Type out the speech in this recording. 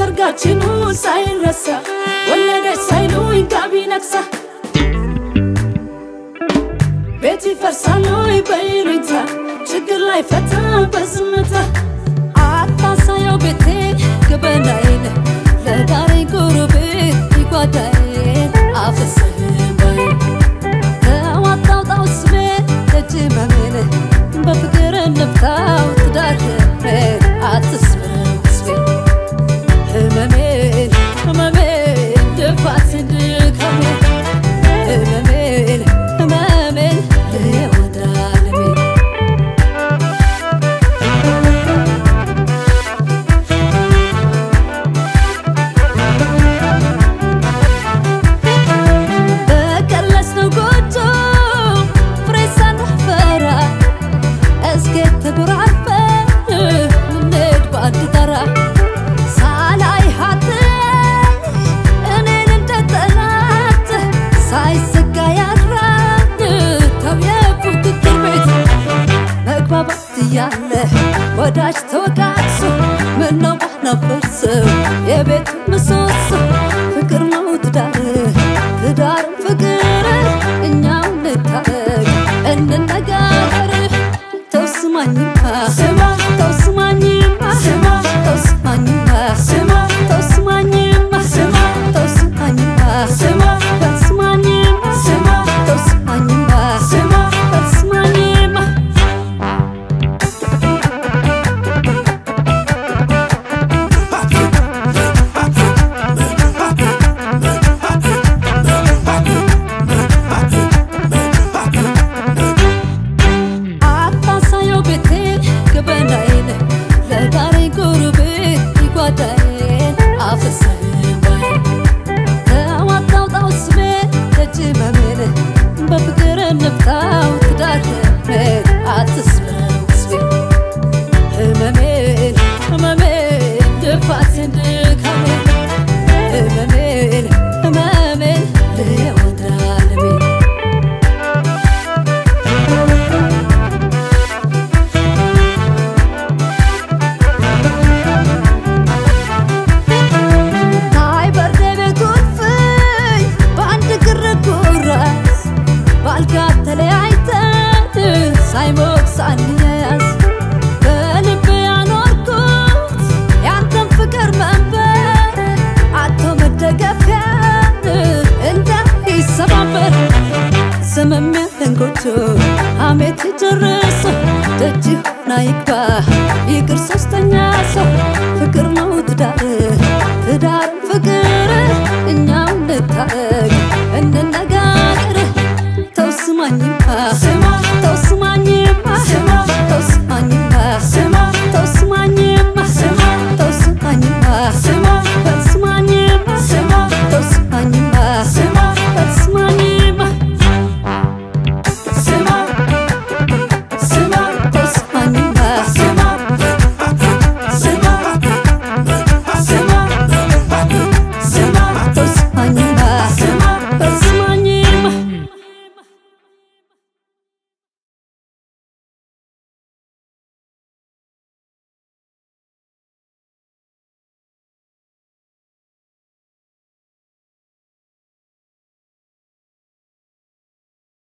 ሰርጋችኑ ሳይረሳ ወለደች ሳይሉኝ ጋቢ ነግሳ ቤት ይፈርሳል ወይ በይሉኝታ ችግር ላይ ፈታ በዝምታ። ያለ ወዳጅ ተወቃሱ ምነው ናፈርሰው የቤቱ ምሶስ ሳትጨርስ ደጅ ሆና ይግባ ይቅር ሶስተኛ ሰው ፍቅር ነው ትዳር። ትዳር ፍቅር እኛም ልታረ